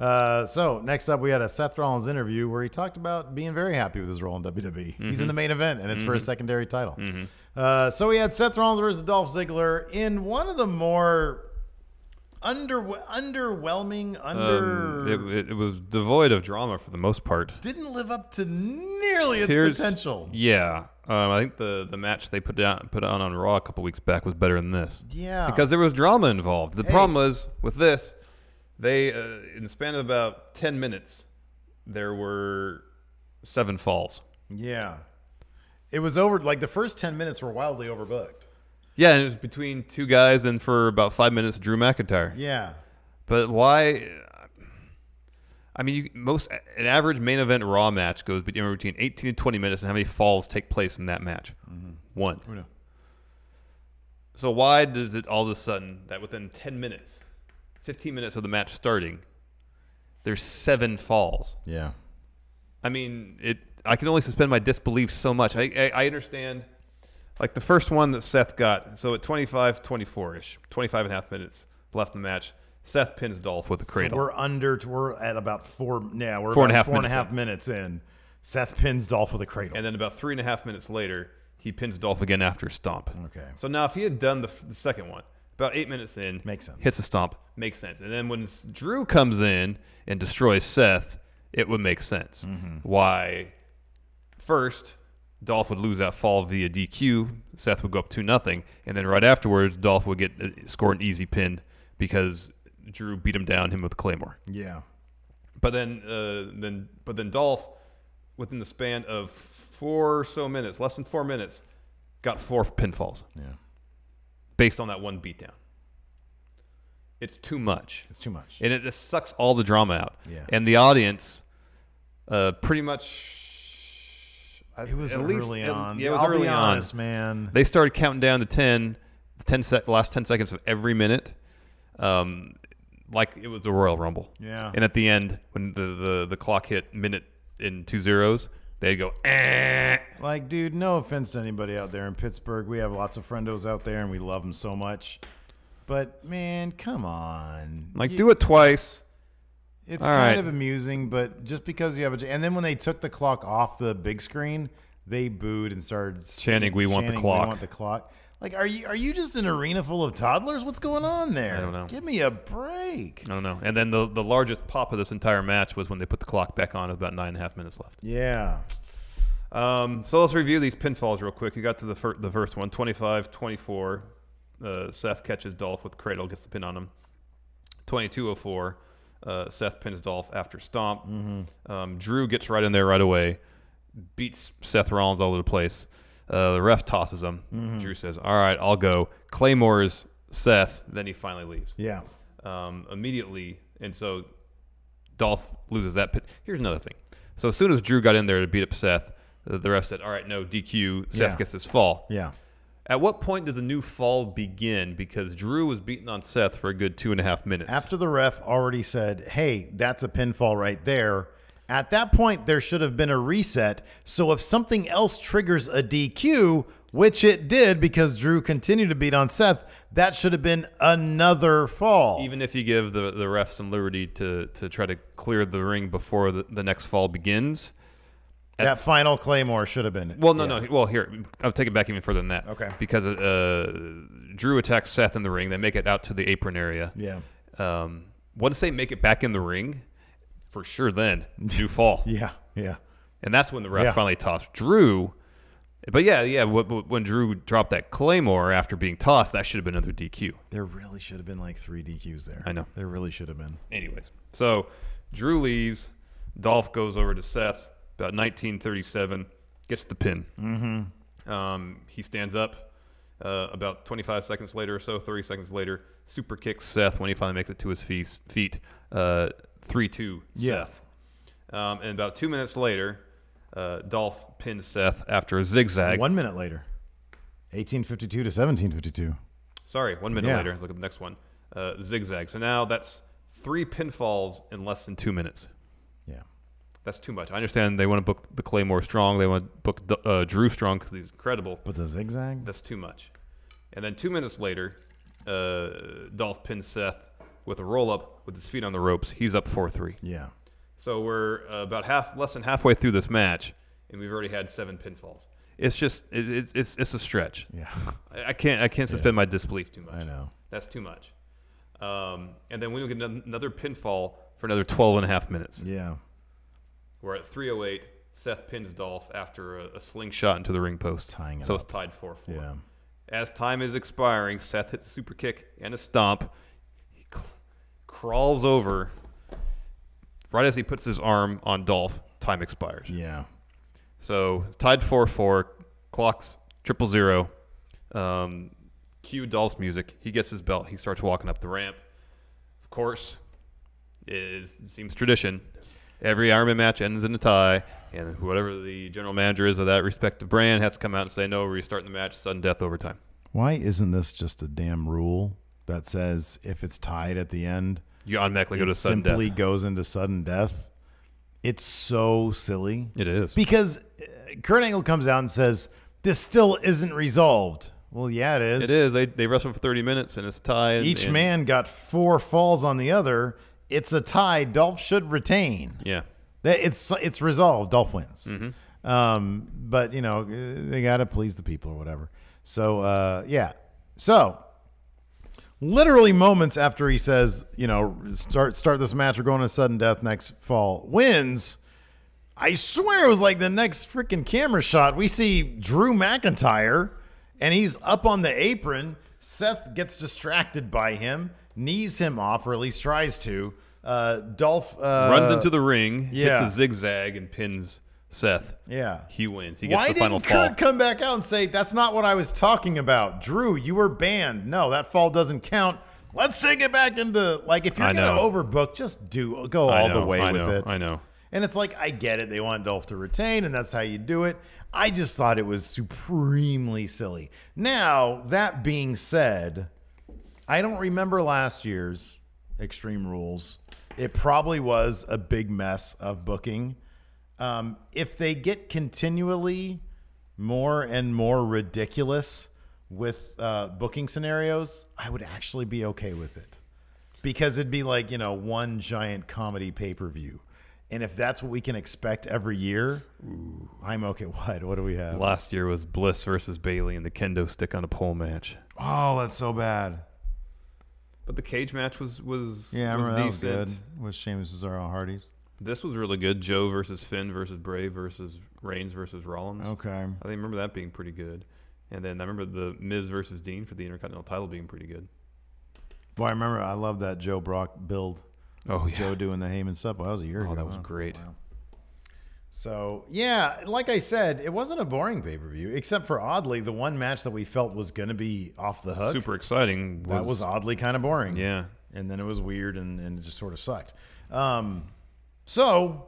Uh, so next up, we had a Seth Rollins interview where he talked about being very happy with his role in WWE. He's in the main event, and it's for a secondary title. Uh, so we had Seth Rollins versus Dolph Ziggler in one of the more under underwhelming, under Um, it, it, it was devoid of drama for the most part. didn't live up to nearly its Here's- potential. Yeah, um, I think the the match they put down put on on Raw a couple weeks back was better than this. Yeah. because there was drama involved. The Hey. problem was with this, they uh, in the span of about ten minutes, there were seven falls. Yeah. It was over like the first 10 minutes were wildly overbooked. Yeah, and it was between two guys, and for about five minutes, Drew McIntyre. Yeah. But why? I mean, you, most an average main event Raw match goes between between 18 to 20 minutes, and how many falls take place in that match? One. Who knew? So why does it all of a sudden that within 10 minutes, 15 minutes of the match starting, there's seven falls? Yeah. I mean, it. I can only suspend my disbelief so much. I, I, I understand, like the first one that Seth got. So at 25, 24 ish, 25 and a half minutes left in the match. Seth pins Dolph with a So cradle. we're under we're at about 4 yeah, we're Four and a half four and a minutes half in. minutes in. Seth pins Dolph with a cradle. and then about three and a half minutes later, he pins Dolph again after a stomp. Okay. So now if he had done the, the second one, about eight minutes in, Makes sense. Hits a stomp, makes sense. And then when Drew comes in and destroys Seth, it would make sense. Mm-hmm. Why? First, Dolph would lose that fall via DQ. Seth would go up two nothing, and then right afterwards, Dolph would get uh, score an easy pin because Drew beat him down him with Claymore. yeah. But then, uh, then, but then Dolph, within the span of four or so minutes, less than four minutes, got four pinfalls Yeah. Based on that one beatdown. It's too much, It's too much. and it just sucks all the drama out. Yeah. And the audience, uh, pretty much. It was at early least- on. Yeah, it was I'll early be on. man. They started counting down to 10, the 10 sec, last 10 seconds of every minute, um, like it was the Royal Rumble. Yeah. And at the end, when the, the, the clock hit minute in two zeros, they'd go, eh. Like, dude, no offense to anybody out there in Pittsburgh. We have lots of friendos out there and we love them so much. But man, come on. Like, You- do it twice. It's All kind right. of amusing, but just because you have a and then when they took the clock off the big screen, they booed and started Chanting, "We want the clock." We want the clock. Like, are you are you just an arena full of toddlers? What's going on there? I don't know. Give me a break. I don't know. And then the, the largest pop of this entire match was when they put the clock back on with about nine and a half minutes left. Yeah. Um, so let's review these pinfalls real quick. You got to the, fir- the first one, 25 24. Uh, Seth catches Dolph with Cradle, gets the pin on him. 2204. Uh, Seth pins Dolph after stomp. Um, Drew gets right in there right away, beats Seth Rollins all over the place. Uh, the ref tosses him. Drew says, All right, I'll go. Claymores Seth. Then he finally leaves Yeah. um, immediately, and so Dolph loses that. Pit. Here's another thing. So as soon as Drew got in there to beat up Seth, the, the ref said, "All right, no DQ. Seth Yeah. gets his fall." Yeah. At what point does a new fall begin? Because Drew was beaten on Seth for a good two and a half minutes. After the ref already said, hey, that's a pinfall right there, at that point, there should have been a reset. So if something else triggers a DQ, which it did because Drew continued to beat on Seth, that should have been another fall. even if you give the, the ref some liberty to, to try to clear the ring before the, the next fall begins. that final Claymore should have been. Well, no, yeah. no. Well, here I'll take it back even further than that. Okay. Because uh, Drew attacks Seth in the ring. They make it out to the apron area. Yeah. Um, once they make it back in the ring, for sure, then new fall, Yeah. Yeah. and that's when the ref Yeah. finally tossed Drew. But yeah, yeah. wh- wh- When Drew dropped that claymore after being tossed, that should have been another DQ. There really should have been like three DQs there. I know. There really should have been. Anyways, so Drew leaves. Dolph goes over to Seth about 1937, gets the pin. Mm-hmm. Um, he stands up. Uh, about 25 seconds later or so, 30 seconds later, super kicks Seth when he finally makes it to his feet. feet uh, 3-2 Yeah. Seth. Um, and about two minutes later, uh, Dolph pins Seth after a zigzag. One minute later. 1852 to 1752. Sorry, one minute Yeah. later. Let's look at the next one. Uh, zigzag. So now that's three pinfalls in less than two minutes. Yeah. That's too much. I understand they want to book the Claymore strong. They want to book D- uh, Drew strong because he's incredible. But the zigzag? That's too much. And then two minutes later, uh, Dolph pins Seth with a roll up with his feet on the ropes. He's up 4 3. Yeah. So we're uh, about half, less than halfway through this match, and we've already had seven pinfalls. It's just, it, it's, it's, it's a stretch. Yeah. I, I can't, I can't suspend my disbelief too much. I know. That's too much. Um, and then we get another pinfall for another 12 and a half minutes. Yeah. We're at 308. Seth pins Dolph after a, a slingshot into the ring post. Tying it so up. it's tied 4 4. Yeah. As time is expiring, Seth hits a super kick and a stomp. Crawls over. Right as he puts his arm on Dolph, time expires. Yeah. So tied 4 4. Clock's triple zero. Um, cue Dolph's music. He gets his belt. He starts walking up the ramp. Of course, is seems tradition. Every Ironman match ends in a tie, and whatever the general manager is of that respective brand has to come out and say, no, we're restarting the match, sudden death, overtime. Why isn't this just a damn rule that says if it's tied at the end, You automatically go to it sudden simply death. goes into sudden death? It's so silly. It is. Because uh, Kurt Angle comes out and says, this still isn't resolved. Well, yeah, it is. It is. They, they wrestle for 30 minutes, and it's a tie. and- Each and- man got four falls on the other. It's a tie. Dolph should retain. Yeah. That- It's it's resolved. Dolph wins. Mm-hmm. Um, but you know they got to please the people or whatever. So uh, yeah. So literally moments after he says, you know, start start this match. We're going to sudden death next fall. Wins. I swear it was like the next freaking camera shot. We see Drew McIntyre, and he's up on the apron. Seth gets distracted by him, knees him off, or at least tries to. Uh, Dolph uh, Runs into the ring, yeah. hits a zigzag, and pins Seth. Yeah. He wins. He gets Why the final didn't fall. Kurt come back out and say that's not what I was talking about? Drew, you were banned. No, that fall doesn't count. Let's take it back into like if you're gonna know. overbook, just do go I all know, the way I with know, it. I know. And it's like I get it. They want Dolph to retain, and that's how you do it. I just thought it was supremely silly. Now that being said, I don't remember last year's Extreme Rules. It probably was a big mess of booking. Um, if they get continually more and more ridiculous with uh, booking scenarios, I would actually be okay with it because it'd be like you know one giant comedy pay per view. And if that's what we can expect every year, I'm okay. What? What do we have? Last year was Bliss versus Bayley in the kendo stick on a pole match. Oh, that's so bad. But the cage match was was Yeah, I was remember that was good. Was Sheamus Cesaro Hardy's? This was really good. Joe versus Finn versus Bray versus Reigns versus Rollins. Okay. I think remember that being pretty good. And then I remember the Miz versus Dean for the Intercontinental title being pretty good. Well, I remember I love that Joe Brock build. Oh yeah. Joe doing the Heyman stuff. Well, that was a year Oh, ago. that was Wow. great. Wow. So yeah, like I said, it wasn't a boring pay per view, except for oddly the one match that we felt was going to be off the hook. Super exciting. that was oddly kind of boring. Yeah. and then it was weird and, and it just sort of sucked. Um, so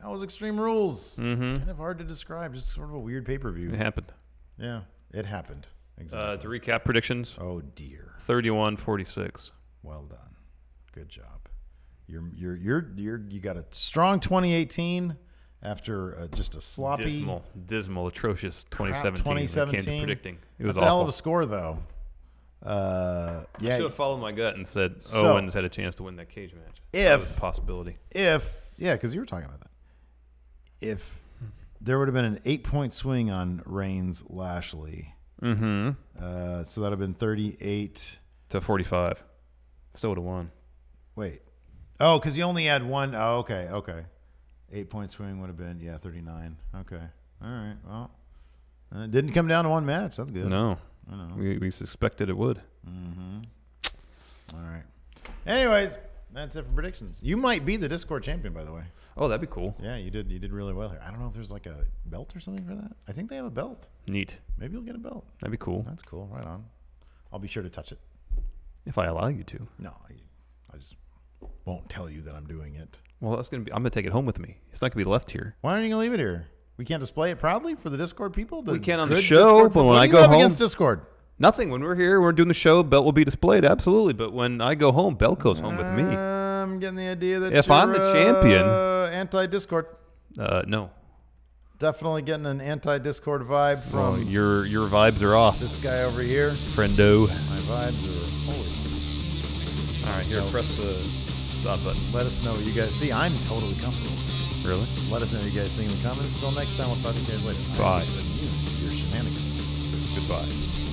that was Extreme Rules. Mm-hmm. Kind of hard to describe, just sort of a weird pay per view. It happened. Yeah, it happened. Uh, Exactly. to recap predictions oh dear. 31 46. Well done. Good job. You're you're you're you're you got a strong 2018 after uh, just a sloppy Dismal, dismal, atrocious crap 2017. when it came 2017. predicting. It was That's a hell of a score though. Uh, yeah. should have followed my gut and said So- Owens had a chance to win that cage match. If- possibility. If yeah, because you were talking about that. If there would have been an eight point swing on Reigns Lashley, Mm-hmm. uh, so that would have been 38. To 45. Still would have won. Wait. Oh, because you only had one. Oh, okay, okay. Eight point swing would have been yeah, 39. Okay. All right. Well, uh, it didn't come down to one match. That's good. No, I know. we, we suspected it would. Mm-hmm. All right. Anyways, that's it for predictions. You might be the Discord champion, by the way. Oh, that'd be cool. Yeah, you did. You did really well here. I don't know if there's like a belt or something for that. I think they have a belt. Neat. Maybe you'll get a belt. That'd be cool That's cool. Right on. I'll be sure to touch it. if I allow you to. No, I, I just won't tell you that I'm doing it. Well, that's gonna be. I'm gonna take it home with me. It's not gonna be left here. Why aren't you gonna leave it here? We can't display it proudly for the Discord people. We can on the show, Discord but when I go home- against Discord, Nothing. When we're here, we're doing the show. Belt will be displayed. Absolutely. But when I go home, Belt goes home with me. I'm getting the idea that If I'm the champion- uh, anti-Discord. Uh, no. Definitely getting an anti-Discord vibe from your your vibes are off, this guy over here. friendo. My vibes are holy. All right, here, press the stop button. Let us know what you guys see. I'm totally comfortable. Really? Let us know what you guys think in the comments. Until next time, we'll talk to you guys later. Bye. I am amused with your shenanigans. Goodbye.